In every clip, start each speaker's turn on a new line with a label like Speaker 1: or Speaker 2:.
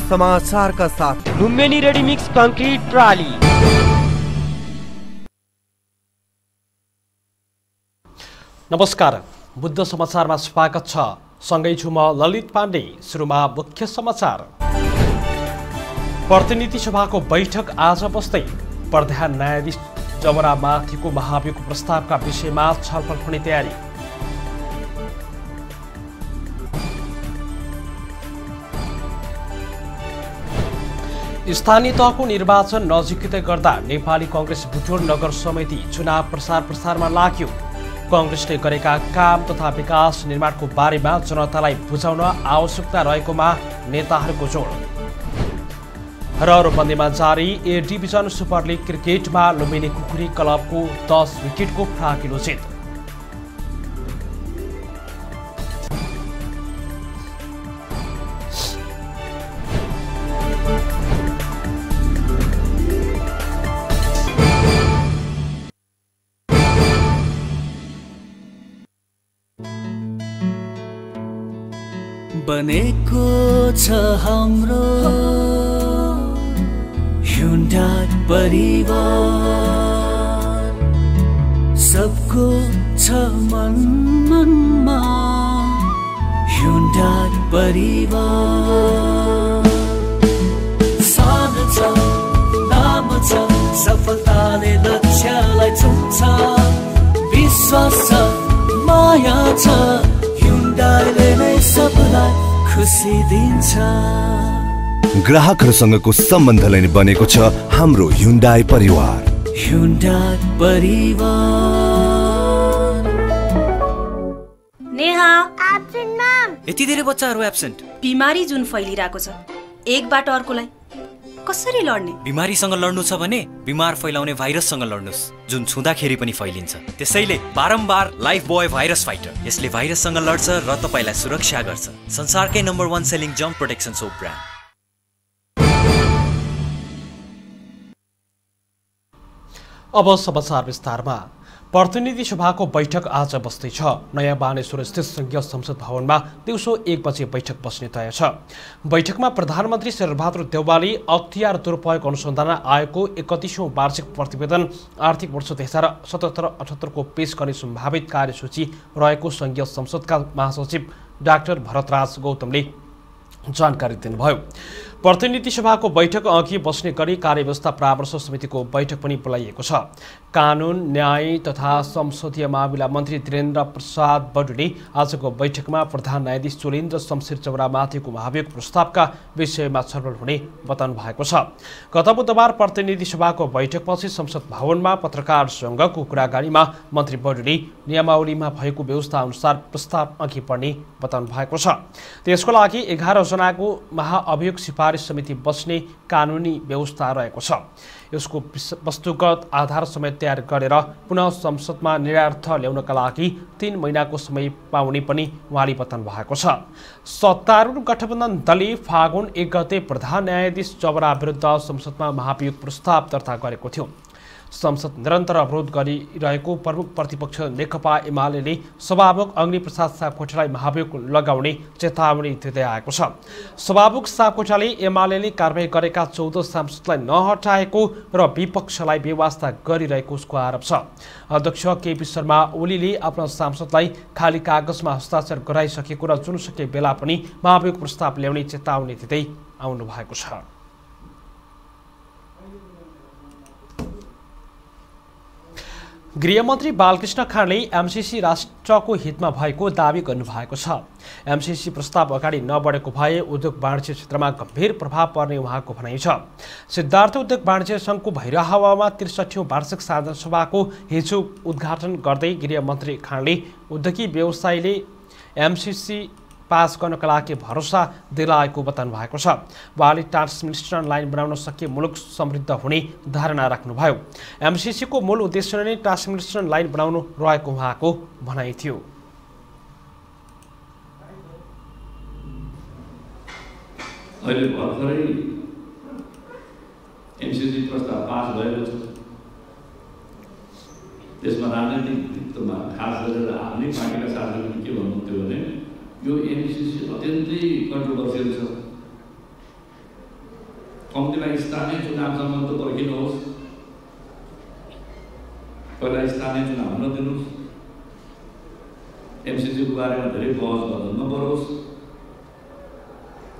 Speaker 1: समाचारका साथ।
Speaker 2: Lumbini ready mix concrete प्राली
Speaker 3: नमस्कार बुद्ध समाचारमा स्वागत छ। सँगै छु म ललित पाण्डे सुरुमा मुख्य समाचार। प्रतिनिधि सभाको बैठक आज बस्दै प्रधान न्यायाधीश जबरामाथिको महाभियोग प्रस्तावका विषयमा छलफल हुने तयारी। स्थानीय तहको निर्वाचन नजिकै गर्दा नेपाली कङ्ग्रेस बुटोल नगर समिति चुनाव प्रसार प्रसारमा लाग्यो। कङ्ग्रेसले गरेका काम तथा विकास निर्माणको बारेमा जनतालाई बुझाउन आवश्यकता रहेकोमा नेताहरूको जोड। र रूपन्देमा जारी ए डिभिजन सुपर लिग क्रिकेटमा लुम्बिनी कुखुरी क्लबको दस विकेटको फ्राकिलो जित।
Speaker 4: छ हाम्रो हुन्डाई परिवार। सबको छ मन मनमा हुन्डाई परिवार। छ नाम छ सफलताले लक्ष्यलाई छुन्छ विश्वास छ माया छ। खुसी दिन्छ।
Speaker 5: ग्राहकहरूसँगको सम्बन्धलाई नै बनेको छ हाम्रो हुन्डाई परिवार।
Speaker 4: हुन्डाई परिवार।
Speaker 6: नेहा।
Speaker 7: एब्सेन्ट म्याम
Speaker 8: यति धेरै बच्चाहरू एब्सेन्ट।
Speaker 6: बिमारी जुन फैलिरहेको छ एकबाट अर्कोलाई कसरी लड्ने?
Speaker 8: बिमारीसँग लड्नु छ भने बिमार फैलाउने भाइरससँग लड्नुहोस् जुन छुँदाखेरि पनि फैलिन्छ। त्यसैले बारम्बार लाइफ बोय भाइरस फाइटर यसले भाइरससँग लड्छ र तपाईँलाई सुरक्षा गर्छ। संसारकै number one selling jump protection soap brand
Speaker 3: अब समाचार विस्तारमा। प्रतिनिधि सभाको बैठक आज बस्दैछ नयाँ बानेश्वर स्थित सङ्घीय संसद भवनमा दिउँसो एक बजे बैठक बस्ने तय छ। बैठकमा प्रधानमन्त्री शेरबहादुर देउवाले अख्तियार दुरुपयोग अनुसन्धान आयोगको एकतिसौँ वार्षिक प्रतिवेदन आर्थिक वर्ष दुई हजार सतहत्तर अठहत्तरको पेश गर्ने सम्भावित कार्यसूची रहेको सङ्घीय संसदका महासचिव डाक्टर भरतराज गौतमले जानकारी दिनुभयो। प्रतिनिधि सभाको बैठक अघि बस्ने गरी कार्यव्यवस्था परामर्श समितिको बैठक पनि बोलाइएको छ। कानुन न्याय तथा संसदीय मामिला मन्त्री वीरेन्द्र प्रसाद बडुले आजको बैठकमा प्रधान न्यायाधीश चोलेन्द्र शमशेर चौरामाथिको महाभियोग प्रस्तावका विषयमा छलफल हुने बताउनु भएको छ। गत बुधबार प्रतिनिधि सभाको बैठकपछि संसद भवनमा पत्रकारसँगको कुराकानीमा मन्त्री बडुले नियमावलीमा भएको व्यवस्था अनुसार प्रस्ताव अघि बढ्ने बताउनु भएको छ। त्यसको लागि एघारजनाको महाअभियोग सिफारिस समिति बस्ने कानुनी व्यवस्था रहेको छ। यसको वस्तुगत आधार समेत तयार गरेर पुनः संसदमा निर्यार्थ ल्याउनका लागि तिन महिनाको समय पाउने पनि उहाँले बताउनु भएको छ। सत्तारूढ गठबन्धन दलले फागुन एक गते प्रधान न्यायाधीश जबरा विरुद्ध संसदमा महाभियोग प्रस्ताव दर्ता गरेको थियो। संसद निरन्तर अवरोध गरिरहेको प्रमुख प्रतिपक्ष नेकपा एमाले सभामुख अग्निप्रसाद सापकोटालाई महाभियोग लगाउने चेतावनी दिँदै आएको छ। सभामुख सापकोटाले एमाले कारवाही गरेका चौध सांसदलाई नहटाएको र विपक्षलाई बेवास्ता गरिरहेको उसको आरोप छ। अध्यक्ष केपी शर्मा ओलीले आफ्ना सांसदलाई खाली कागजमा हस्ताक्षर गराइसकेको र जुनसुकै बेला पनि महाभियोग प्रस्ताव ल्याउने चेतावनी दिँदै आउनु भएको छ। गृहमन्त्री बालकृष्ण खाँडले एमसिसी राष्ट्रको हितमा भएको दावी गर्नुभएको छ। एमसिसी प्रस्ताव अगाडि नबढेको भए उद्योग वाणिज्य क्षेत्रमा गम्भीर प्रभाव पर्ने उहाँको भनाइ छ। सिद्धार्थ उद्योग वाणिज्य सङ्घको भैरहवामा त्रिसठौँ वार्षिक साधना सभाको हिजो उद्घाटन गर्दै गृहमन्त्री खाँडले उद्योगी व्यवसायले एमसिसी पास गर्नका लागि भरोसा दिलाएको बताउनु भएको छ। उहाँले ट्रान्समिसन लाइन बनाउन सके मुलुक समृद्ध हुने धारणा राख्नुभयो। एमसिसीको मूल उद्देश्य नै ट्रान्समिसन लाइन बनाउनु रहेको उहाँको भनाइ थियो।
Speaker 9: अहिले भर्खरै एमसिसी प्रस्ताव पास भएको छ। त्यसमा राजनैतिक खास गरेर आफ्नै पार्टीका साथीहरूले के भन्नुहुन्थ्यो भने यो एमसिसी अत्यन्तै कन्ट्रोभर्सियल छ। कम्तीमा स्थानीय चुनावसम्म त पर्खिनुहोस्। पहिला स्थानीय चुनाव हुन दिनुहोस्। एमसिसीको बारेमा धेरै बहस गर्नु नपरोस्।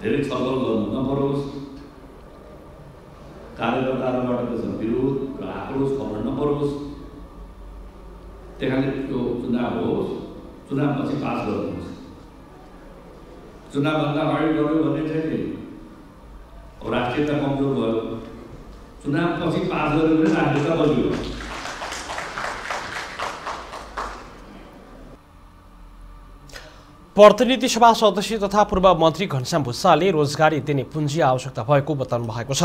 Speaker 9: धेरै छलफल गर्नु नपरोस्। कार्यकर्ताहरूबाट त्यसमा विरोध र आक्रोश खबर नपरोस्। त्यही कारणले त्यो चुनाव होस्। चुनावपछि पास गर्नुहोस्। चुनावभन्दा अगाडि गर्यो भने चाहिँ अब राष्ट्रियता कमजोर भयो। चुनावपछि पास गर्यो भने राष्ट्रियता बलियो।
Speaker 3: प्रतिनिधि सभा सदस्य तथा पूर्व मन्त्री घनश्याम भुसालले रोजगारी दिने पुँजी आवश्यकता भएको बताउनु भएको छ।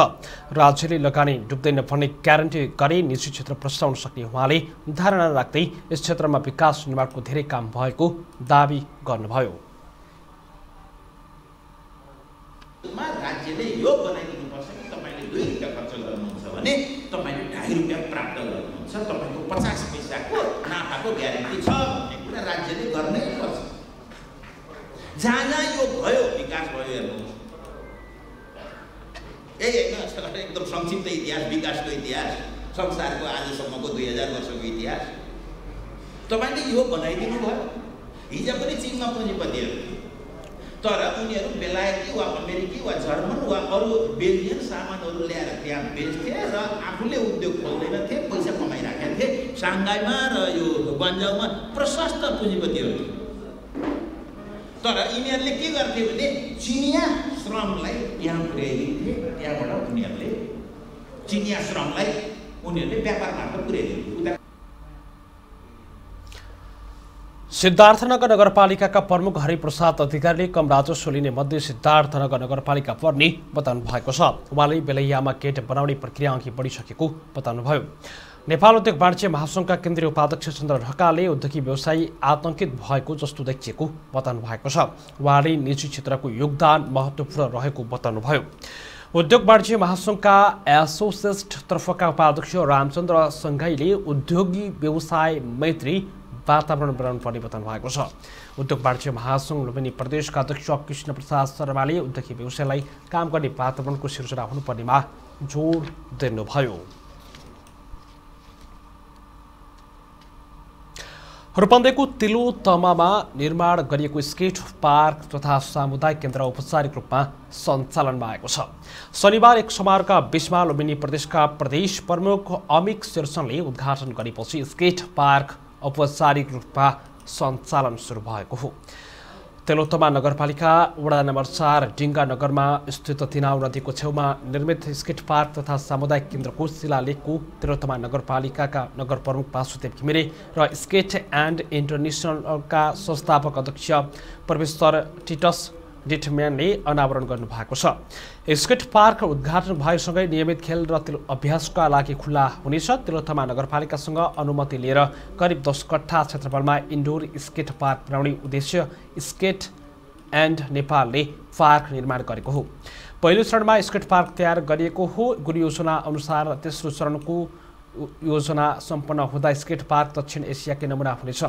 Speaker 3: राज्यले लगानी डुब्दैन भन्ने ग्यारेन्टी गरे निजी क्षेत्र प्रस्ताउन सक्ने उहाँले धारणा राख्दै यस क्षेत्रमा विकास निर्माणको धेरै काम भएको दावी गर्नुभयो
Speaker 1: मा राज्यले यो बनाइदिनुपर्छ कि तपाईँले दुई रुपियाँ खर्च गर्नुहुन्छ भने तपाईँले ढाई रुपियाँ प्राप्त गर्नुहुन्छ तपाईँको पचास पैसाको नाफाको ग्यारेन्टी छ भन्ने कुरा राज्यले गर्नै पर्छ। जहाँ जहाँ यो भयो विकास भयो हेर्नुहोस्। ए एकदम संक्षिप्त इतिहास विकासको इतिहास संसारको आजसम्मको दुई हजार वर्षको इतिहास। तपाईँले यो बनाइदिनु भयो हिजो पनि चिनमा पुँजीपतिहरू तर उनीहरू बेलायती वा अमेरिकी वा जर्मन वा अरू बेल्जियन सामानहरू ल्याएर त्यहाँ बेच्थे र आफूले उद्योग खोल्दैनथे पैसा कमाइराखेका थिए। साङ्घाईमा र यो गुन्जाउमा प्रशस्त पुँजीपतिहरू। थिए तर यिनीहरूले के गर्थे भने चिनिया श्रमलाई यहाँ पुर्याइदिन्थे त्यहाँबाट उनीहरूले चिनिया श्रमलाई उनीहरूले व्यापार मार्फत पुर्याइदिन्थे उता
Speaker 3: सिद्धार्थनगर नगरपालिकाका प्रमुख हरिप्रसाद अधिकारीले कम राजस्व लिने मध्ये सिद्धार्थनगर नगरपालिका पर्ने बताउनु भएको छ। उहाँले बेलैयामा गेट बनाउने प्रक्रिया अघि बढिसकेको बताउनुभयो। नेपाल उद्योग वाणिज्य महासङ्घका केन्द्रीय उपाध्यक्ष चन्द्र ढकालले उद्योगी व्यवसायी आतङ्कित भएको जस्तो देखिएको बताउनु भएको छ। उहाँले निजी क्षेत्रको योगदान महत्त्वपूर्ण रहेको बताउनुभयो। उद्योग वाणिज्य महासङ्घका एसोसिएट तर्फका उपाध्यक्ष रामचन्द्र सङ्घाईले उद्योगी व्यवसाय मैत्री वातावरण बनाउनु पर्ने बताउनु भएको छ। उद्योग वाणिज्य महासङ्घ लुम्बिनी प्रदेशका अध्यक्ष कृष्ण प्रसाद शर्माले उद्योगी व्यवसायलाई काम गर्ने वातावरणको सिर्जना हुनुपर्नेमा जोड दिनुभयो। रूपन्देहीको तिलोतमामा निर्माण गरिएको स्केट पार्क तथा सामुदायिक केन्द्र औपचारिक रूपमा सञ्चालनमा आएको छ। शनिबार एक समारोहका बिचमा लुम्बिनी प्रदेशका प्रदेश प्रमुख अमिक शेरसनले उद्घाटन गरेपछि स्केट पार्क औपचारिक रूपमा सञ्चालन सुरु भएको हो। तेलोतमा नगरपालिका वडा नम्बर चार डिङ्गा नगरमा स्थित तिनाउ नदीको छेउमा निर्मित स्केट पार्क तथा सामुदायिक केन्द्रको शिलालेखको तेलोतमा नगरपालिकाका नगर प्रमुख वासुदेव घिमिरे र स्केट एन्ड इन्टरनेसनलका संस्थापक अध्यक्ष प्रोफेसर टिटस डिटम्यानले अनावरण गर्नुभएको छ। स्केट पार्क उद्घाटन भएसँगै नियमित खेल र अभ्यासका लागि खुल्ला हुनेछ। तिलोत्तमा नगरपालिकासँग अनुमति लिएर करिब दस कट्ठा क्षेत्रफलमा इन्डोर स्केट पार्क बनाउने उद्देश्य स्केट एन्ड नेपालले पार्क निर्माण गरेको हो। पहिलो चरणमा स्केट पार्क तयार गरिएको हो। गुरु योजना अनुसार तेस्रो चरणको योजना सम्पन्न हुँदा स्केट पार्क दक्षिण एसियाकै नमुना हुनेछ।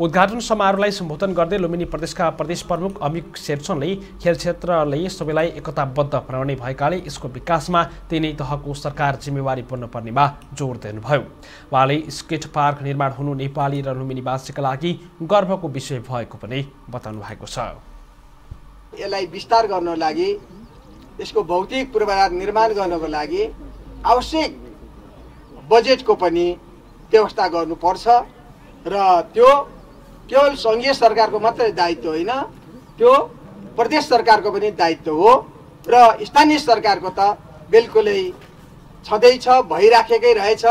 Speaker 3: उद्घाटन समारोहलाई सम्बोधन गर्दै लुम्बिनी प्रदेशका प्रदेश प्रमुख अमिक शेरचनले खेल क्षेत्रले सबैलाई एकताबद्ध बनाउने भएकाले यसको विकासमा तिनै तहको सरकार जिम्मेवारी पर्नुपर्नेमा जोड दिनुभयो। उहाँले स्केट पार्क निर्माण हुनु नेपाली र लुम्बिनीवासीका लागि गर्वको विषय भएको पनि बताउनु भएको छ।
Speaker 7: यसलाई विस्तार गर्नको लागि यसको भौतिक पूर्वाधार निर्माण गर्नको लागि आवश्यक बजेटको पनि व्यवस्था गर्नुपर्छ। र त्यो केवल सङ्घीय सरकारको मात्रै दायित्व होइन। त्यो प्रदेश सरकारको पनि दायित्व हो र स्थानीय सरकारको त बिल्कुलै छँदैछ भइराखेकै रहेछ।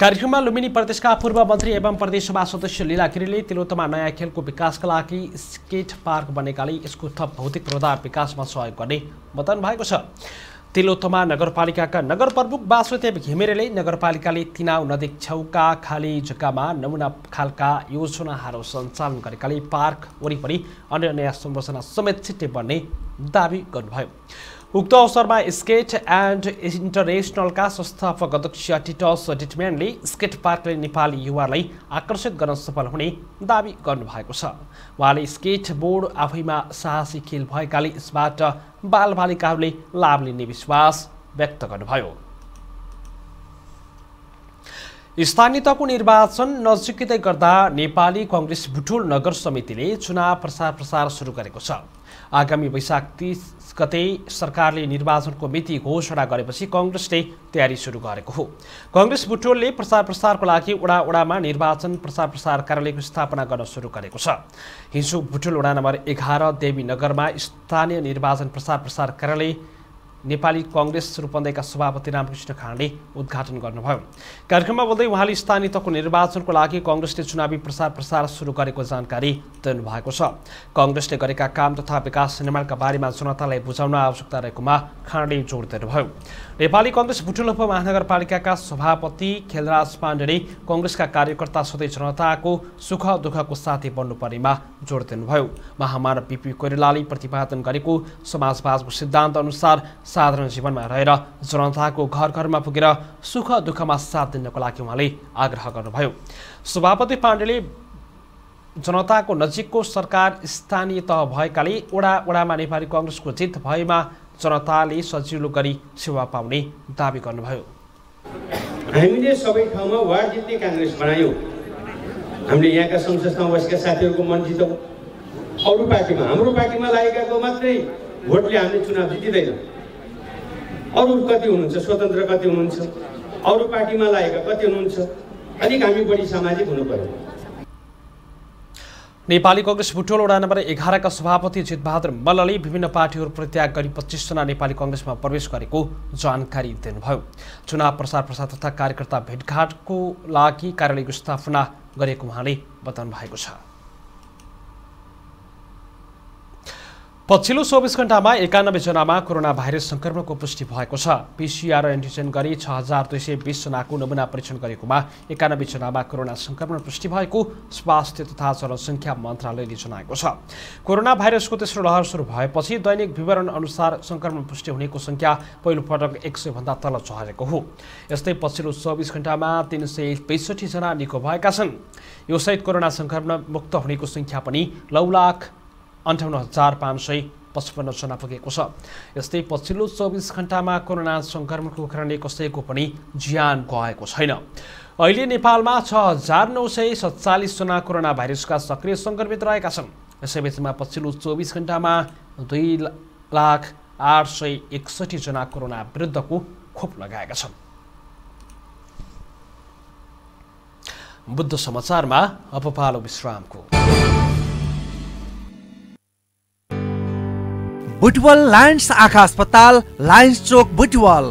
Speaker 3: कार्यक्रममा लुम्बिनी प्रदेशका पूर्व मन्त्री एवं प्रदेशसभा सदस्य लीला गिरीले तिलोत्तमा नयाँ खेलको विकासका लागि स्केट पार्क बनेकाले यसको थप भौतिक पूर्वाधार विकासमा सहयोग गर्ने बताउनु भएको छ। तिलोत्तमा नगरपालिकाका नगर प्रमुख वासुदेव घिमिरेले नगरपालिकाले तिनाउ नदी छेउका खाली जग्गामा नमुना खालका योजनाहरू सञ्चालन गरेकाले पार्क वरिपरि अन्य नयाँ संरचना समेत छिट्टै बन्ने दावी गर्नुभयो। उक्त अवसरमा स्केट एन्ड इन्टरनेसनलका संस्थापक अध्यक्ष टिटस डिटम्यानले स्केट पार्कले नेपाली युवालाई आकर्षित गर्न सफल हुने दावी गर्नुभएको छ। उहाँले स्केट बोर्ड आफैमा साहसी खेल भएकाले यसबाट बालबालिकाहरूले लाभ लिने विश्वास व्यक्त गर्नुभयो। स्थानीय तहको निर्वाचन नजिकै गर्दा नेपाली कङ्ग्रेस बुटुल नगर समितिले चुनाव प्रसार प्रसार सुरु गरेको छ। आगामी वैशाख तिस गते सरकारले निर्वाचनको मिति घोषणा गरेपछि कङ्ग्रेसले तयारी सुरु गरेको हो। कङ्ग्रेस बुटोलले प्रचार प्रसारको लागि वडा वडामा निर्वाचन प्रचार प्रसार कार्यालयको स्थापना गर्न सुरु गरेको छ। हिजो बुटोल वडा नम्बर एघार देवीनगरमा स्थानीय निर्वाचन प्रचार प्रसार कार्यालय नेपाली कङ्ग्रेस रूपन्देहीका सभापति रामकृष्ण खाँडले उद्घाटन गर्नुभयो। कार्यक्रममा बोल्दै उहाँले स्थानीय तहको निर्वाचनको लागि कङ्ग्रेसले चुनावी प्रसार प्रसार सुरु गरेको जानकारी दिनुभएको छ। कङ्ग्रेसले गरेका काम तथा विकास निर्माणका बारेमा जनतालाई बुझाउन आवश्यकता रहेकोमा खाँडले जोड दिनुभयो। नेपाली कङ्ग्रेस बुटुल उपमहानगरपालिकाका सभापति खेलराज पाण्डेले कङ्ग्रेसका कार्यकर्ता सधैँ जनताको सुख दुःखको साथी बन्नुपर्नेमा जोड दिनुभयो। महामानव बिपी कोइरालाले प्रतिपादन गरेको समाजवादको सिद्धान्त अनुसार साधारण जीवनमा रहेर जनताको घर घरमा पुगेर सुख दुःखमा साथ दिनको लागि उहाँले आग्रह गर्नुभयो। सभापति पाण्डेले जनताको नजिकको सरकार स्थानीय तह भएकाले वडा वडामा नेपाली कङ्ग्रेसको जित भएमा जनताले सजिलो गरी सेवा पाउने दावी गर्नुभयो।
Speaker 10: हामीले सबै ठाउँमा वार्ड जित्ने काङ्ग्रेस बनायौँ। हामीले यहाँका संसदमा बसेका साथीहरूको मन जितौँ। अरू पार्टीमा हाम्रो पार्टीमा लागेकाको मात्रै भोटले हामीले चुनाव जितिँदैन। अरू कति हुनुहुन्छ? स्वतन्त्र कति हुनुहुन्छ? अरू पार्टीमा लागेका कति हुनुहुन्छ? अलिक हामी बढी सामाजिक हुनु पर्यो।
Speaker 3: नेपाली कङ्ग्रेस बुटोल वडा नम्बर एघारका सभापति जितबहादुर मल्लले विभिन्न पार्टीहरू परित्याग गरी पच्चिसजना नेपाली कङ्ग्रेसमा प्रवेश गरेको जानकारी दिनुभयो। चुनाव प्रसार प्रसार तथा कार्यकर्ता भेटघाटको लागि कार्यालयको स्थापना गरेको उहाँले बताउनु भएको छ। पछिल्लो चौबिस घन्टामा एकानब्बेजनामा कोरोना भाइरस सङ्क्रमणको पुष्टि भएको छ। पिसिआर एन्टिजेन गरी छ हजार दुई सय बिसजनाको नमुना परीक्षण गरेकोमा एकानब्बेजनामा कोरोना सङ्क्रमण पुष्टि भएको स्वास्थ्य तथा जनसङ्ख्या मन्त्रालयले जनाएको छ। कोरोना भाइरसको तेस्रो लहर सुरु भएपछि दैनिक विवरण अनुसार सङ्क्रमण पुष्टि हुनेको सङ्ख्या पहिलोपटक एक सयभन्दा तल झरेको हो। यस्तै पछिल्लो चौबिस घन्टामा तिन सय पैँसठीजना निको भएका छन्। यो सहित कोरोना सङ्क्रमण मुक्त हुनेको सङ्ख्या पनि नौ लाख अन्ठाउन्न हजार पाँच सय पचपन्नजना पुगेको छ। यस्तै पछिल्लो चौबिस घन्टामा कोरोना सङ्क्रमणको कारणले कसैको पनि ज्यान गएको छैन। अहिले नेपालमा छ हजार नौ सय सत्तालिसजना कोरोना भाइरसका सक्रिय सङ्क्रमित रहेका छन्। यसैबिचमा पछिल्लो चौबिस घन्टामा दुई लाख आठ सय एकसठीजना कोरोना विरुद्धको खोप लगाएका छन्। बुद्ध समाचारमा अब पालो विश्रामको।
Speaker 11: बुटवल लायन्स आँखा अस्पताल लायन्स चोक बुटवल।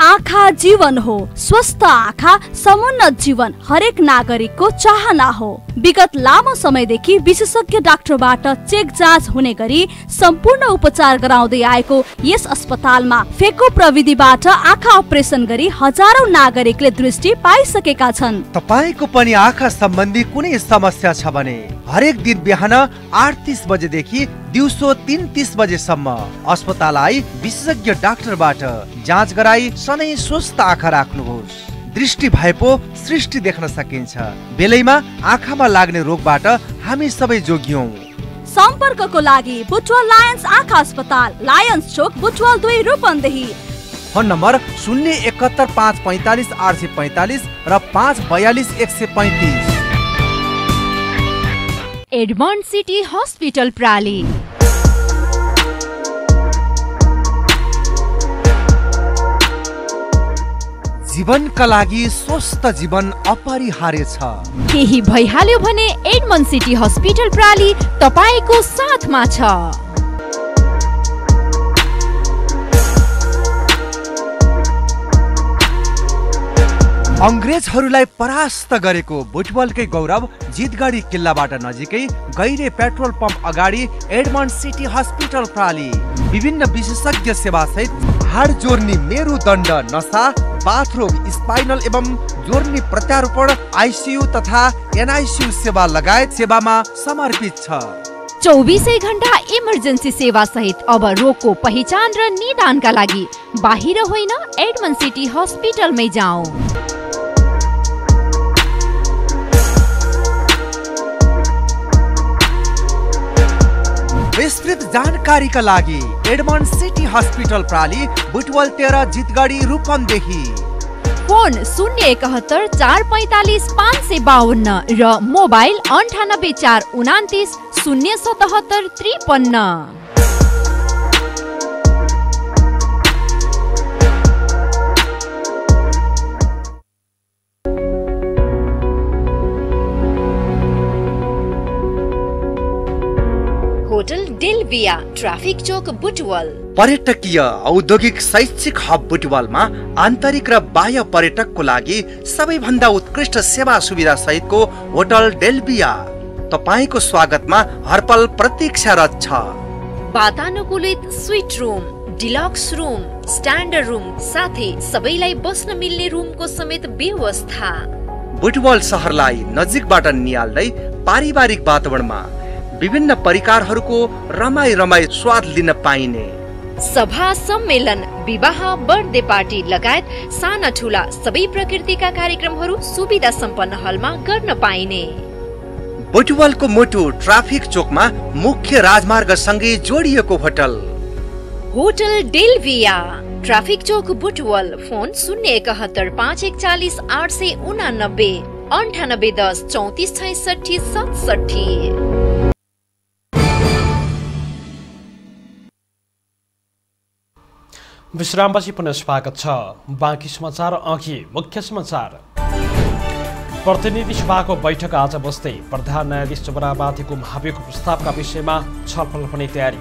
Speaker 12: आँखा जीवन हो स्वस्थ आँखा समुन्नत जीवन हरेक नागरिकको चाहना हो। विगत लामो समयदेखि विशेषज्ञ डाक्टरबाट चेक जाँच हुने गरी सम्पूर्ण उपचार गराउँदै आएको यस अस्पतालमा फेको प्रविधिबाट आँखा अपरेसन गरी हजारौं नागरिकले दृष्टि पाइसकेका छन्।
Speaker 11: तपाईँको पनि आँखा सम्बन्धी कुनै समस्या छ भने हरेक दिन बिहान आठ तिस बजेदेखि दिउँसो तिन तिस बजेसम्म अस्पताल आई विशेषज्ञ डाक्टरबाट जाँच गराई सधैँ स्वस्थ आँखा राख्नुहोस्। दृष्टि भए पो सृष्टि देख्न सकिन्छ। बेलैमा आँखामा लाग्ने रोगबाट हामी सबै जोगियौँ।
Speaker 12: सम्पर्कको लागि बुटवल लायन्स आँखा अस्पताल लायन्स चोक बुटवल दुई रूपन्देही।
Speaker 11: फोन नम्बर शून्य एकहत्तर पाँच पैँतालिस आठ सय पैँतालिस र पाँच बयालिस एक सय पैँतिस।
Speaker 13: एडमन्ड सिटी हस्पिटल प्राली
Speaker 11: जीवनका लागि स्वस्थ जीवन अपरिहार्य छ।
Speaker 13: केही भइहाल्यो भने एडमन सिटी हस्पिटल प्राली तपाईँको साथमा छ।
Speaker 11: अङ्ग्रेजहरूलाई परास्त गरेको बुटबलकै गौरव जितगढी किल्लाबाट नजिकै गैरे पेट्रोल पम्प अगाडि एडमन्ड सिटी हस्पिटल प्राली विभिन्न विशेषज्ञ सेवा सहित हाड जोर्नी मेरुदण्ड नसा बाथरोग स्पाइनल एवं जोर्नी प्रत्यारोपण आइसियु तथा एनआइसियु सेवा लगायत सेवामा समर्पित छ।
Speaker 13: चौबिसै घण्टा इमर्जेन्सी सेवा सहित अब रोगको पहिचान र निदानका लागि बाहिर होइन एडमन सिटी हस्पिटलमै जाउँ
Speaker 11: विस्तृत जानकारीका लागि एडमन्ड सिटी हस्पिटल प्राली बुटवल तेह्र जितगढी रूपन्देही।
Speaker 13: फोन शून्य एकहत्तर चार पैँतालिस पाँच सय बाहन्न र मोबाइल अन्ठानब्बे चार उनातिस शून्य सतहत्तर त्रिपन्न। Hotel Delvia traffic Chowk Butwal.
Speaker 11: पर्यटकीय औद्योगिक शैक्षिक हब बुटवलमा आन्तरिक र बाह्य पर्यटकको लागि सबैभन्दा उत्कृष्ट सेवा सुविधा सहितको होटल डेल्बिया। तपाईँको स्वागतमा हरपल प्रतीक्षारत छ।
Speaker 13: वातानुकूलित suite room deluxe room standard room साथै सबैलाई बस्न मिल्ने रुमको समेत व्यवस्था।
Speaker 11: बुटवल सहरलाई नजिकबाट निहाल्दै पारिवारिक वातावरणमा विभिन्न परिकारहरूको रमाई रमाई स्वाद लिन पाइने।
Speaker 13: सभा सम्मेलन विवाह बर्थडे पार्टी लगायत साना ठुला सबै प्रकृतिका कार्यक्रमहरू सुविधा सम्पन्न हलमा गर्न पाइने।
Speaker 11: बुटवलको मोटु ट्राफिक चोकमा मुख्य राजमार्ग सँगै जोडिएको hotel.
Speaker 13: Hotel Delvia traffic Chowk Butwal phone शून्य एकहत्तर पाँच एकचालिस आठ सय उनानब्बे अन्ठानब्बे दस चौतिस छैसठी सतसठी
Speaker 3: विश्रामपछि पुनः छ। बाँकी समाचार अघि मुख्य समाचार। प्रतिनिधि सभाको बैठक आज बस्दै प्रधान न्यायाधीश चबरामाथिको महाभियोग प्रस्तावका विषयमा छलफल पनि तयारी।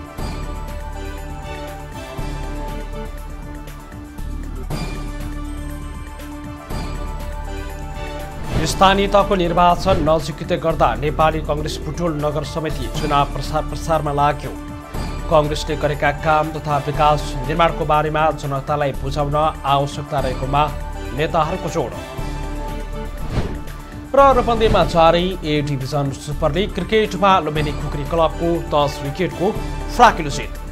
Speaker 3: स्थानीय तहको निर्वाचन नजिकै गर्दा नेपाली कङ्ग्रेस बुटोल नगर समिति चुनाव प्रसार प्रसारमा लाग्यो। कङ्ग्रेसले गरेका काम तथा विकास निर्माणको बारेमा जनतालाई बुझाउन आवश्यकता रहेकोमा नेताहरूको जोड। र रूपन्देहीमा जारी ए डिभिजन सुपर लिग क्रिकेटमा लुम्बिनी खुकुरी क्लबको दस विकेटको फ्राकिलो जित।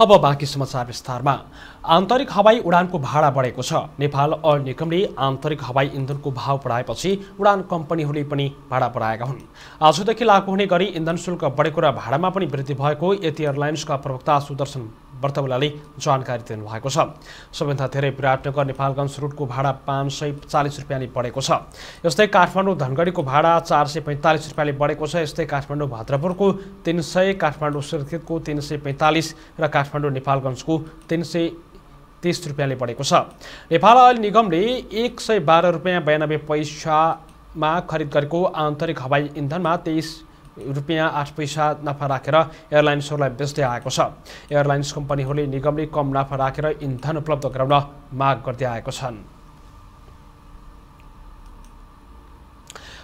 Speaker 3: अब बाँकी समाचार विस्तारमा। आन्तरिक हवाई उडानको भाडा बढेको छ। नेपाल अयल निगमले आन्तरिक हवाई इन्धनको भाव बढाएपछि उडान कम्पनीहरूले पनि भाडा बढाएका हुन्। आजदेखि लागू हुने गरी इन्धन शुल्क बढेको र भाडामा पनि वृद्धि भएको यति एयरलाइन्सका प्रवक्ता सुदर्शन वर्तवलाले जानकारी दिनुभएको छ। सबैभन्दा धेरै विराटनगर नेपालगञ्ज रुटको भाडा पाँच सय चालिस रुपियाँले बढेको छ। यस्तै काठमाडौँ धनगढीको भाडा चार सय पैँतालिस रुपियाँले बढेको छ। यस्तै काठमाडौँ भाद्रपुरको तिन सय काठमाडौँ सुर्खेतको तिन सय पैँतालिस र काठमाडौँ नेपालगञ्जको तिन सय तिस रुपियाँले बढेको छ। नेपाल अयल निगमले एक सय बाह्र रुपियाँ बयानब्बे पैसामा खरिद गरेको आन्तरिक हवाई इन्धनमा तेइस रुपियाँ आठ पैसा नाफा राखेर एयरलाइन्सहरूलाई बेच्दै आएको छ। एयरलाइन्स कम्पनीहरूले निगमले कम नाफा राखेर इन्धन उपलब्ध गराउन माग गर्दै आएको छन्।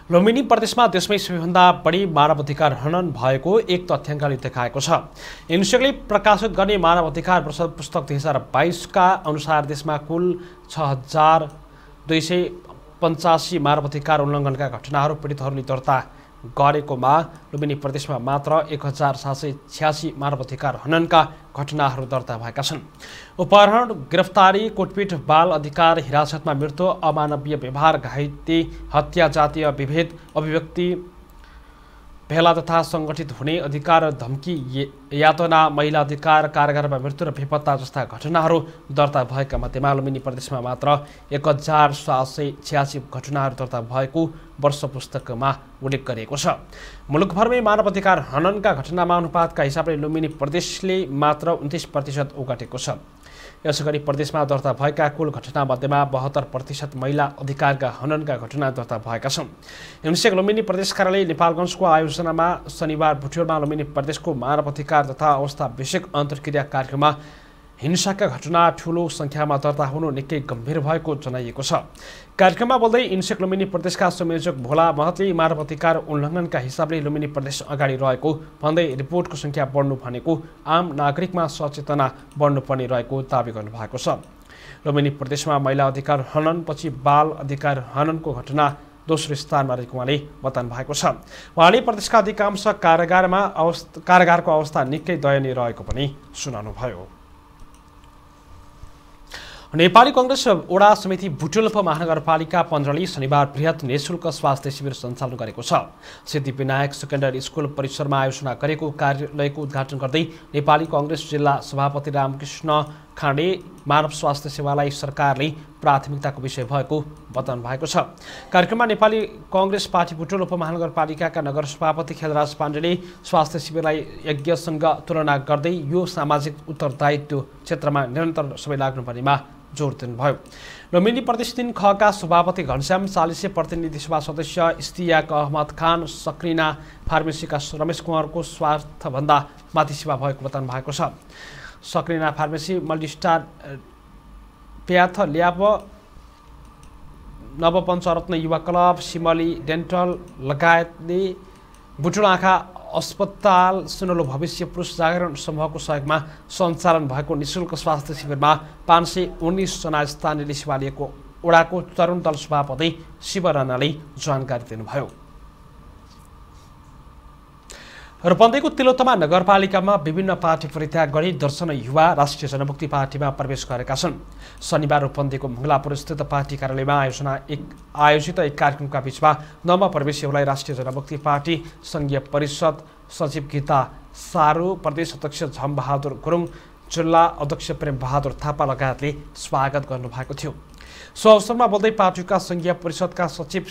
Speaker 3: लुम्बिनी प्रदेशमा देशमै सबैभन्दा बढी मानव अधिकार हनन भएको एक तथ्याङ्कले देखाएको छ। इन्सेकले प्रकाशित गर्ने मानव अधिकार पुस्तक दुई हजार बाइसका अनुसार देशमा कुल छ हजार दुई सय पञ्चासी मानव अधिकार उल्लङ्घनका घटनाहरू पीडितहरूले दर्ता गरेकोमा लुम्बिनी प्रदेशमा मात्र एक हजार सात सय छ्यासी मानव अधिकार हननका घटनाहरू दर्ता भएका छन्। अपहरण गिरफ्तारी कुटपिट बाल अधिकार हिरासतमा मृत्यु अमानवीय व्यवहार घाइते हत्या जातीय विभेद अभिव्यक्ति भेला तथा सङ्गठित हुने अधिकार धम्की यातना महिला अधिकार कारागारमा मृत्यु र बेपत्ता जस्ता घटनाहरू दर्ता भएका मध्येमा लुम्बिनी प्रदेशमा मात्र एक हजार सात सय छ्यासी घटनाहरू दर्ता भएको वर्ष पुस्तकमा उल्लेख गरिएको छ। मुलुकभरमै मानव अधिकार हननका घटनामा अनुपातका हिसाबले लुम्बिनी प्रदेशले मात्र उन्तिस प्रतिशत ओगटेको छ। यसै गरी प्रदेशमा दर्ता भएका कुल घटनामध्येमा बहत्तर प्रतिशत महिला अधिकारका हननका घटना दर्ता भएका छन्। हिमसेक लुम्बिनी प्रदेश कार्यालय नेपालगञ्जको आयोजनामा शनिबार भुटियोरमा लुम्बिनी प्रदेशको मानव अधिकार तथा अवस्था विषयक अन्तर्क्रिया कार्यक्रममा हिंसाका घटना ठुलो सङ्ख्यामा दर्ता हुनु निकै गम्भीर भएको जनाइएको छ। कार्यक्रममा बोल्दै इन्सेक लुम्बिनी प्रदेशका संयोजक भोला महतले मानव अधिकार उल्लङ्घनका हिसाबले लुम्बिनी प्रदेश अगाडि रहेको भन्दै रिपोर्टको सङ्ख्या बढ्नु भनेको आम नागरिकमा सचेतना बढ्नुपर्ने रहेको दावी गर्नुभएको छ। लुम्बिनी प्रदेशमा महिला अधिकार हननपछि बाल अधिकार हननको घटना दोस्रो स्थानमा रहेको उहाँले बताउनु भएको छ। उहाँले प्रदेशका अधिकांश कारागारमा अवस्था कारागारको अवस्था निकै दयनीय रहेको पनि सुनाउनुभयो। नेपाली कङ्ग्रेस वडा समिति बुटुल्प महानगरपालिका पन्ध्रले शनिबार बृहत निशुल्क स्वास्थ्य शिविर सञ्चालन गरेको छ। सिद्धिविनायक सेकेन्डरी स्कुल परिसरमा आयोजना गरेको कार्यालयको उद्घाटन गर्दै नेपाली कङ्ग्रेस जिल्ला सभापति रामकृष्ण खाँडे मानव स्वास्थ्य सेवालाई सरकारले प्राथमिकताको विषय भएको बताउनु भएको छ। कार्यक्रममा नेपाली कङ्ग्रेस पार्टी बुटोल उपमहानगरपालिकाका नगर सभापति खेलराज पाण्डेले स्वास्थ्य शिविरलाई यज्ञसँग तुलना गर्दै यो सामाजिक उत्तरदायित्व क्षेत्रमा निरन्तर सबै लाग्नुपर्नेमा जोड दिनुभयो लुम्बिनी तिन खका सभापति घनश्याम चालिसे प्रतिनिधि सभा सदस्य इस्तियाक अहमद खान सक्रिना फार्मेसीका रमेश कुमारको स्वार्थभन्दा माथि सेवा भएको बताउनु भएको छ। सक्रिना फार्मेसी मल्टिस्टार प्याथ ल्याब नवपञ्चरत्न युवा क्लब सिमली डेन्टल लगायतले बुटुल आँखा अस्पताल सुनलो भविष्य पुरुष जागरण समूहको सहयोगमा सञ्चालन भएको निशुल्क स्वास्थ्य शिविरमा पाँच सय उन्नाइसजना स्थानीयले सेवा लिएको ओडाको तरुण दल सभापति शिव राणाले जानकारी दिनुभयो। रूपन्देहीको तिलोत्तमा नगरपालिकामा विभिन्न पार्टी परित्याग गरी दर्शन युवा राष्ट्रिय जनमुक्ति पार्टीमा प्रवेश गरेका छन्। शनिबार रूपन्देहीको मङ्गलापुर स्थित पार्टी कार्यालयमा आयोजना एक आयोजित एक कार्यक्रमका बिचमा नवप्रवेशीहरूलाई राष्ट्रिय जनमुक्ति पार्टी सङ्घीय परिषद सचिव गीता सारू प्रदेश अध्यक्ष झमबहादुर गुरुङ जिल्ला अध्यक्ष प्रेम बहादुर थापा लगायतले स्वागत गर्नुभएको थियो। सो अवसरमा बोल्दै पार्टीका सङ्घीय परिषदका सचिव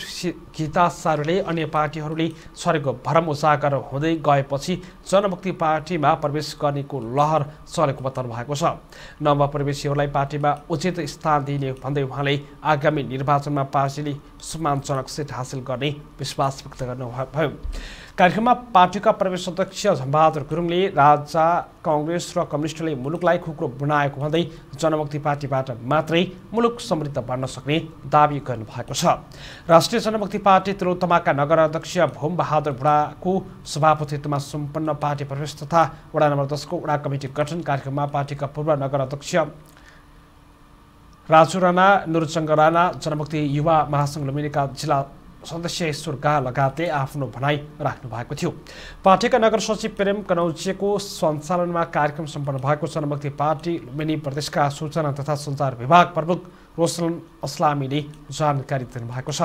Speaker 3: गीता सारूले अन्य पार्टीहरूले छरेको भरम उजागर हुँदै गएपछि जनमुक्ति पार्टीमा प्रवेश गर्नेको लहर चलेको बताउनु भएको छ। नवप्रवेशीहरूलाई पार्टीमा उचित स्थान दिने भन्दै उहाँले आगामी निर्वाचनमा पार्टीले सम्मानजनक सिट हासिल गर्ने विश्वास व्यक्त गर्नुभयो। कार्यक्रममा पार्टीका प्रवेश अध्यक्ष झम्बहादुर गुरुङले राजा कङ्ग्रेस र कम्युनिस्टले मुलुकलाई खुकुरो बनाएको भन्दै जनमुक्ति पार्टीबाट मात्रै मुलुक समृद्ध बन्न सक्ने दावी गर्नुभएको छ। राष्ट्रिय जनमुक्ति पार्टी तिलोत्तमाका नगर अध्यक्ष भूम बहादुर बुढाको सभापतित्वमा सम्पन्न पार्टी प्रवेश तथा वडा नम्बर दसको वडा कमिटी गठन कार्यक्रममा पार्टीका पूर्व नगर अध्यक्ष राजु राणा नुरचङ्ग राणा जनमुक्ति युवा महासङ्घ लुम्बिनीका जिल्ला सदस्य ईश्वर लगायतले आफ्नो भनाइ राख्नु भएको थियो। पार्टीका नगर सचिव प्रेम कनौजिएको सञ्चालनमा कार्यक्रम सम्पन्न भएको जनमुक्ति पार्टी लुम्बिनी प्रदेशका सूचना तथा सञ्चार विभाग प्रमुख रोशन अस्लामीले जानकारी दिनुभएको छ।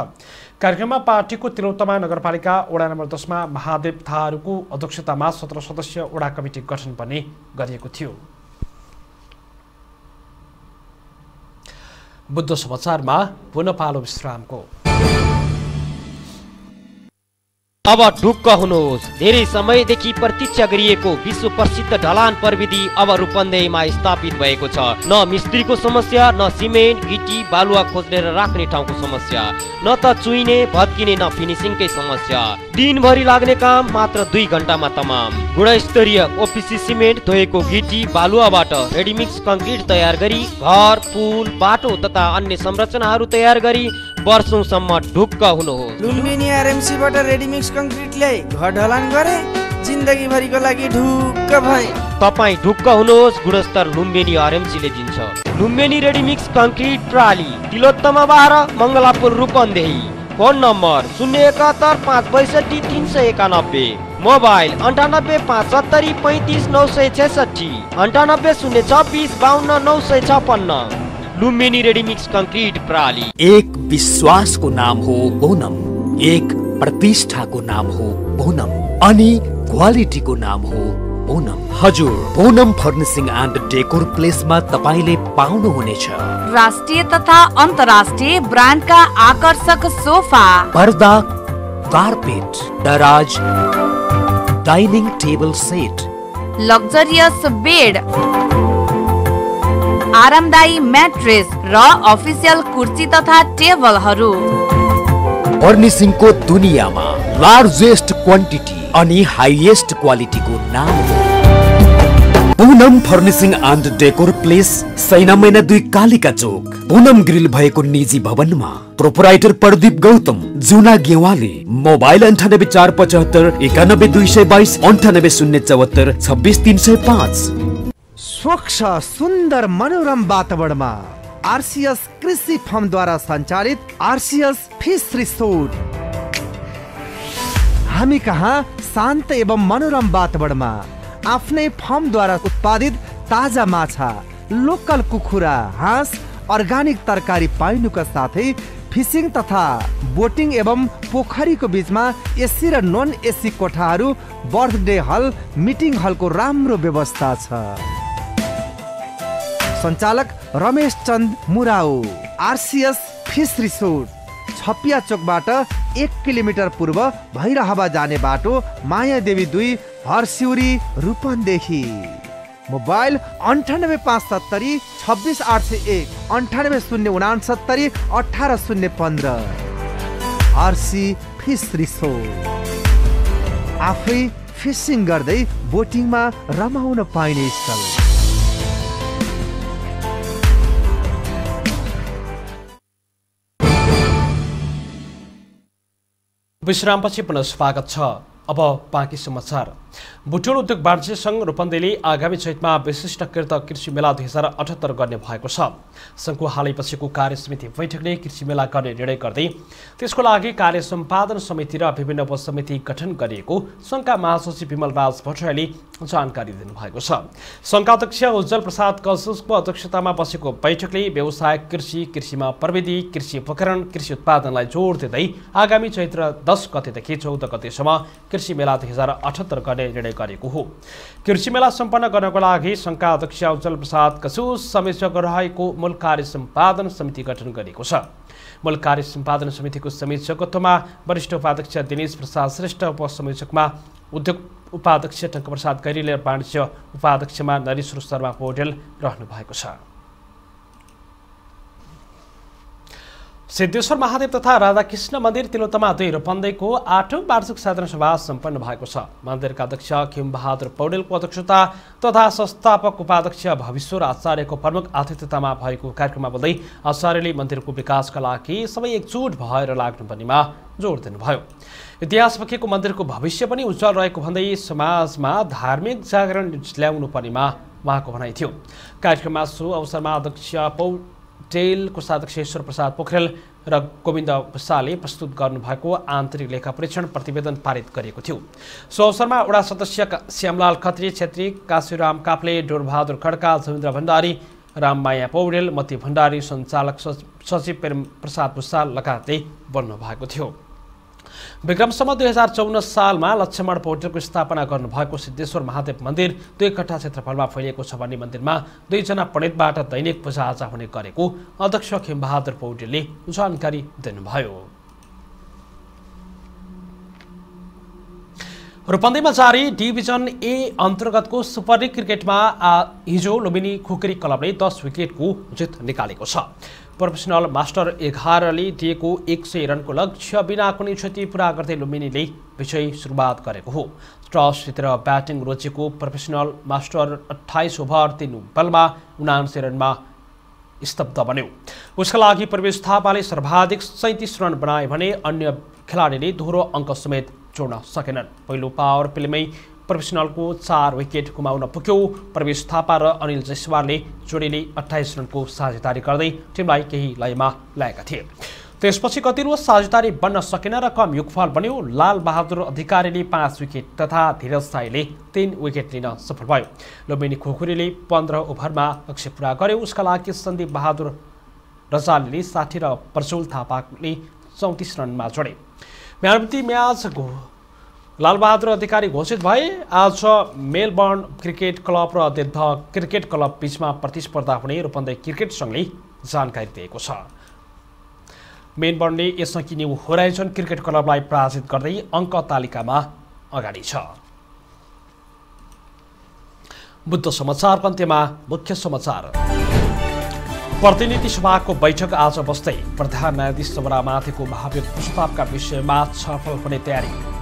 Speaker 3: कार्यक्रममा पार्टीको तिलोत्तमा नगरपालिका वडा नम्बर दसमा महादेव थारूको अध्यक्षतामा सत्र सदस्य वडा कमिटी गठन पनि गरिएको थियो। बुद्ध समाचारमा पुनः पालो विश्रामको।
Speaker 2: अब ढुक्क हुनुहोस्। धेरै समयदेखि प्रतीक्षा गरिएको विश्व प्रसिद्ध ढलान प्रविधि अब रूपन्देहीमा स्थापित भएको छ। न मिस्त्रीको समस्या न सिमेन्ट गिटी बालुवा खोज्ने र राख्ने ठाउँको समस्या। न त चुइने भत्किने न फिनिसिङकै समस्या। दिनभरि लाग्ने काम मात्र दुई घन्टामा तमाम। गुणस्तरीय ओपिसी सिमेन्ट धोएको गिटी बालुवाबाट रेडिमिक्स कङ्क्रिट तयार गरी घर पुल बाटो तथा अन्य संरचनाहरू तयार गरी वर्षौसम्म ढुक्क हुनुहोस्
Speaker 14: लुम्बिनी आरएमसीबाट रेडिमिक्स घर ढलान गरे जिन्दगीभरिको लागि ढुक्क भए।
Speaker 2: तपाईँ ढुक्क हुनुहोस् गुणस्तर लुम्बिनी आरएमसीले दिन्छ। लुम्बिनी रेडिमिक्स कङ्क्रिट प्राली तिलोत्तमा बाह्र मङ्गलापुर रूपन्देही। फोन नम्बर शून्य एकात्तर पाँच बैसठी तिन सय एकानब्बे। मोबाइल अन्ठानब्बे पाँच सत्तरी पैँतिस नौ सय छेसठी अन्ठानब्बे शून्य छब्बिस बाहन्न नौ सय छपन्न लुम्बिनी रेडिमिक्स कङ्क्रिट प्रणाली
Speaker 15: एक विश्वासको नाम हो बोनम एक प्रतिष्ठाको नाम हो बोनम अनि क्वालिटीको नाम हो बोनम हजुर बोनम फर्निसिङ एन्ड डेकोर प्लेसमा तपाईँले पाउनुहुनेछ।
Speaker 16: राष्ट्रिय तथा अन्तर्राष्ट्रिय ब्रान्डका आकर्षक सोफा।
Speaker 15: पर्दा कार्पेट दराज dining table set.
Speaker 16: Luxurious bed. आरामदायी म्याट्रेस र अफिसियल कुर्सी तथा टेबलहरू।
Speaker 15: फर्निसिङको दुनियाँमा लार्जेस्ट क्वान्टिटी अनि हाइएस्ट क्वालिटीको नाम। Poonam furnishing and decor place Saina Maina दुई कालिका चोक। पूनम ग्रिल भएको निजी भवनमा प्रोपराइटर प्रदीप गौतम जुना गेवाली मोबाइल अन्ठानब्बे चार पचहत्तर एकानब्बे दुई सय बाइस अन्ठानब्बे शून्य चौहत्तर छब्बिस तिन सय पाँच।
Speaker 11: स्वच्छ सुन्दर मनोरम वातावरणमा आरसिएस कृषि फर्मद्वारा सञ्चालित आरसिएस फिस रिसोर्ट। हामी कहाँ शान्त एवं मनोरम वातावरणमा आफ्नै फर्मद्वारा उत्पादित ताजा माछा लोकल कुखुरा हाँस अर्ग्यानिक तरकारी पाइनुका साथै फिसिङ तथा बोटिङ एवं पोखरीको बिचमा एसी र नन एसी कोठाहरू बर्थडे हल मिटिङ हलको राम्रो व्यवस्था छ। सञ्चालक Ramesh Chand Murau. RCS fish resort Chhapiya चोकबाट एक किलोमिटर पूर्व भैरहवा जाने बाटो माया देवी दुई हरसिउरी रूपन्देही। मोबाइल अन्ठानब्बे पाँच सत्तरी छब्बिस आठ सय एक अन्ठानब्बे शून्य उनासत्तरी अठार शून्य पन्ध्र। आरसी फिस रिसोर्ट आफै फिसिङ गर्दै बोटिङमा रमाउन पाइने स्थल।
Speaker 3: विश्रामपछि पुनः स्वागत छ। अब बाँकी समाचार। बुटोल उद्योग वाणिज्य सङ्घ रूपन्देली आगामी चैतमा विशिष्ट कृत कृषि मेला दुई हजार अठहत्तर गर्ने भएको छ। सङ्घको हालै बसेको कार्य समिति बैठकले कृषि मेला गर्ने निर्णय गर्दै त्यसको लागि कार्य सम्पादन समिति र विभिन्न उपसमिति गठन गरिएको सङ्घका महासचिव विमल राज भट्टराईले जानकारी दिनुभएको छ। सङ्घका अध्यक्ष उज्जवल प्रसाद कलसुसको अध्यक्षतामा बसेको बैठकले व्यवसाय कृषि कृषिमा प्रविधि कृषि उपकरण कृषि उत्पादनलाई जोड दिँदै आगामी चैत्र दस गतेदेखि चौध गतेसम्म कृषि मेला दुई हजार अठहत्तर गर्ने निर्णय गरेको हो। कृषि मेला सम्पन्न गर्नको लागि सङ्घका अध्यक्ष उज्जवल प्रसाद कसुस संयोजक रहेको मूल कार्य सम्पादन समिति गठन गरेको छ। मूल कार्य सम्पादन समितिको संयोजकत्वमा वरिष्ठ उपाध्यक्ष दिनेश प्रसाद श्रेष्ठ उपसंयोजकमा उद्योग उपाध्यक्ष टङ्कप्रसाद गैरीले वाणिज्य उपाध्यक्षमा नरेश्वर शर्मा पौडेल रहनु भएको छ। सिद्धेश्वर महादेव तथा राधाकृष्ण मन्दिर तिलोत्तमा दुई रूपन्देहीको आठौँ वार्षिक साधारण सभा सम्पन्न भएको छ। मन्दिरका अध्यक्ष खिमबहादुर पौडेलको अध्यक्षता तथा संस्थापक उपाध्यक्ष भविश्वर आचार्यको प्रमुख आतिथ्यतामा भएको कार्यक्रममा बोल्दै आचार्यले मन्दिरको विकासका लागि सबै एकजुट भएर लाग्नुपर्नेमा जोड दिनुभयो। इतिहास बोकेको मन्दिरको भविष्य पनि उज्जवल रहेको भन्दै समाजमा धार्मिक जागरण ल्याउनु पर्नेमा उहाँको भनाइ थियो। कार्यक्रममा सो अवसरमा अध्यक्ष पौ टेल कोषाध्यक्ष ईश्वर प्रसाद पोखरेल र गोविन्द भुसाले प्रस्तुत गर्नुभएको आन्तरिक लेखा परीक्षण प्रतिवेदन पारित गरिएको थियो। सो अवसरमा वडा सदस्य श्यामलाल खत्री छेत्री काशीराम काप्ले डोरबहादुर खड्का जमेन्द्र भण्डारी राममाया पौडेल मती भण्डारी सञ्चालक सचिव प्रेम प्रसाद भुसाल लगायतले बन्नु भएको थियो। विक्रमसम्म दुई हजार चौन्न सालमा लक्ष्मण पौडेलको स्थापना गर्नुभएको सिद्धेश्वर महादेव मन्दिर दुई कट्ठा क्षेत्रफलमा फैलिएको छ भन्ने मन्दिरमा दुईजना पण्डितबाट दैनिक पूजाआजा हुने गरेको अध्यक्ष खेमबहादुर पौडेलले जानकारी दिनुभयो। रूपन्देहीमा जारी डिभिजन ए अन्तर्गतको सुपर लिग क्रिकेटमा हिजो लुम्बिनी खुकुरी क्लबले दस विकेटको जित निकालेको छ। प्रोफेसनल मास्टर एघारले दिएको एक सय रनको लक्ष्य बिना कुनै क्षति पुरा गर्दै लुम्बिनीले विजयी सुरुवात गरेको हो। टस जितेर ब्याटिङ रोजेको प्रोफेसनल मास्टर अठाइस ओभर तिन बलमा उनान्से रनमा स्तब्ध बन्यो। उसका लागि प्रवेश थापाले सर्वाधिक सैँतिस रन बनाए भने अन्य खेलाडीले दोहोरो अङ्क समेत जोड्न सकेनन्। पहिलो पावर प्लेमै प्रोफेसनलको चार विकेट गुमाउन पुग्यो प्रवेश थापा र अनिल जयसवालले जोडीले अठाइस रनको साझेदारी गर्दै टिमलाई केही लयमा ल्याएका थिए। त्यसपछि गतिलो साझेदारी बन्न सकेन र कम युगफल बन्यो। लाल बहादुर अधिकारीले पाँच विकेट तथा धीरज साईले तिन विकेट लिन सफल भयो। लुम्बिनी खोखुरीले पन्ध्र ओभरमा लक्ष्य पुरा गर्यो। उसका लागि सन्दीप बहादुर रजालीले साठी र प्रचुल थापाले चौतिस रनमा जोडे। म्याच लालबहादुर अधिकारी घोषित भए आज मेलबर्न क्रिकेट क्लब र दिद्ध क्रिकेट क्लब बिचमा प्रतिस्पर्धा हुने रूपन्देही क्रिकेट सङ्घले जानकारी दिएको छ। मेलबर्नले यसअघि न्यू होराइजन क्रिकेट क्लबलाई पराजित गर्दै अङ्क तालिकामा अगाडि छ। बुद्ध समाचारको अन्त्यमा मुख्य समाचार। प्रतिनिधि सभाको बैठक आज बस्दै प्रधान न्यायाधीश चमरामाथिको महाभियोग प्रस्तावका विषयमा छलफल हुने तयारी।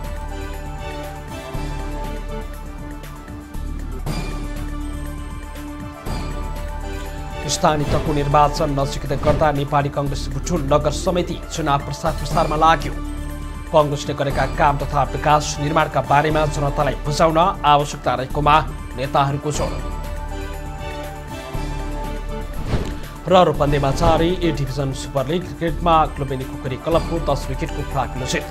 Speaker 3: स्थानीय तहको निर्वाचन नजिकै गर्दा नेपाली कङ्ग्रेस बुटुल नगर समिति चुनाव प्रचार प्रसारमा लाग्यो। कङ्ग्रेसले गरेका काम तथा विकास निर्माणका बारेमा जनतालाई बुझाउन आवश्यकता रहेकोमा नेताहरूको जोड। र रूपन्देमा जारी ए डिभिजन सुपर लिग क्रिकेटमा क्लुबेनी खुकुरी क्लबको दस विकेटको फ्राकिलो जित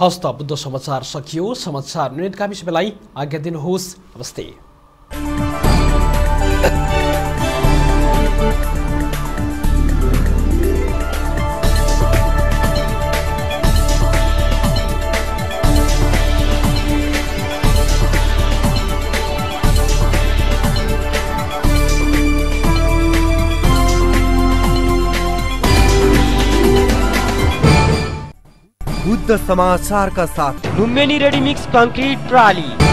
Speaker 3: हस्त बुद्ध समाचार सकियो समाचार मिनटका विषयलाई आज्ञा दिनुहोस्। नमस्ते।
Speaker 11: बुद्ध समाचारका साथ
Speaker 2: लुम्बिनी रेडिमिक्स कङ्क्रिट प्राली